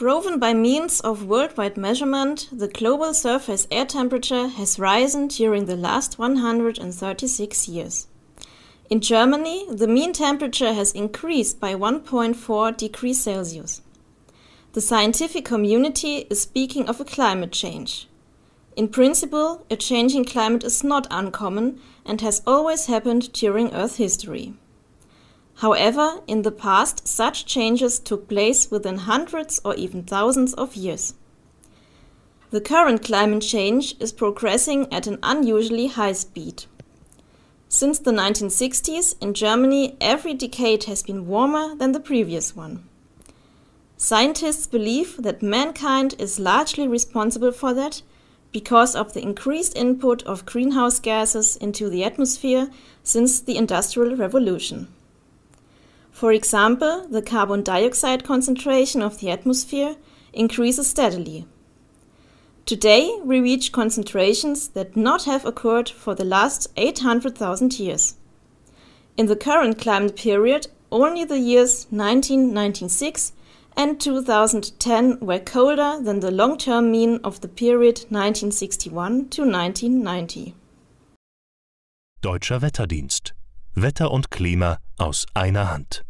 Proven by means of worldwide measurement, the global surface air temperature has risen during the last 136 years. In Germany, the mean temperature has increased by 1.4 degrees Celsius. The scientific community is speaking of a climate change. In principle, a changing climate is not uncommon and has always happened during Earth history. However, in the past, such changes took place within hundreds or even thousands of years. The current climate change is progressing at an unusually high speed. Since the 1960s, in Germany, every decade has been warmer than the previous one. Scientists believe that mankind is largely responsible for that because of the increased input of greenhouse gases into the atmosphere since the Industrial Revolution. For example, the carbon dioxide concentration of the atmosphere increases steadily. Today, we reach concentrations that not have occurred for the last 800,000 years. In the current climate period, only the years 1996 and 2010 were colder than the long-term mean of the period 1961 to 1990. Deutscher Wetterdienst. Wetter und Klima aus einer Hand.